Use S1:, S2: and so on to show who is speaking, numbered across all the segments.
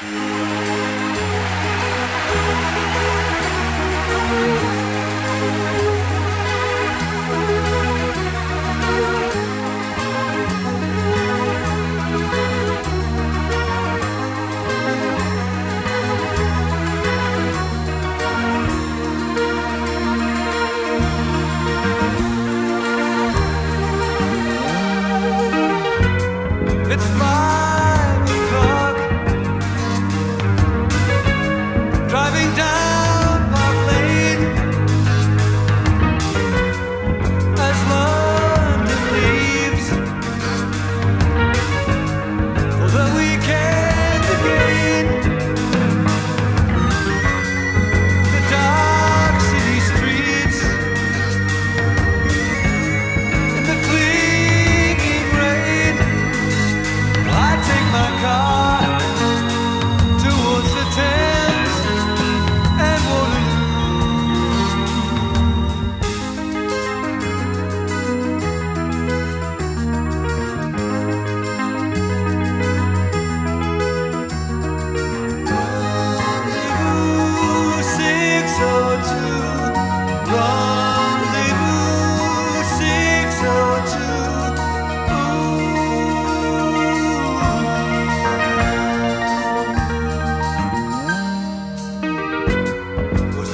S1: Yeah.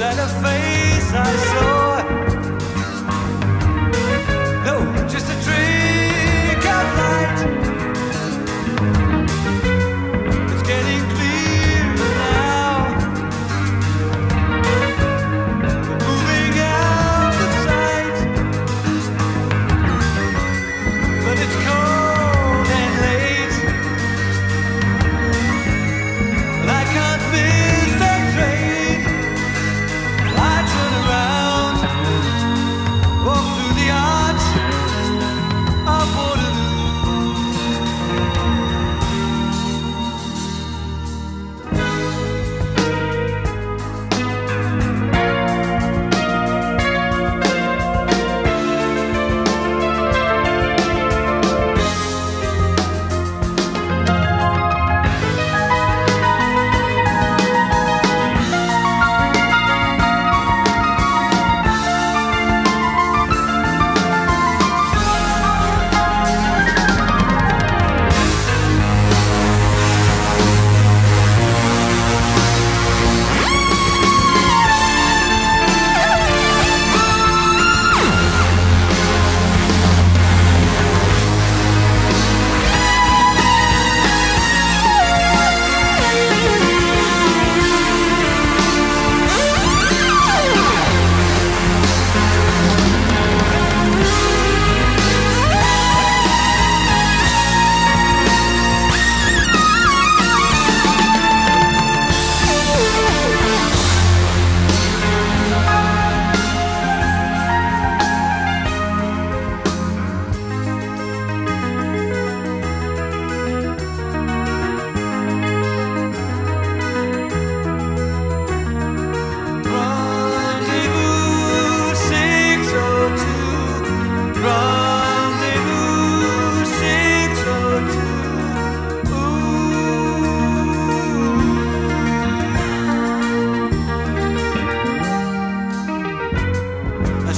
S1: that a face I saw.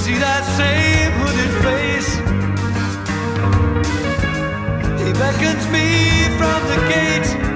S1: see that same hooded face. He beckons me from the gate.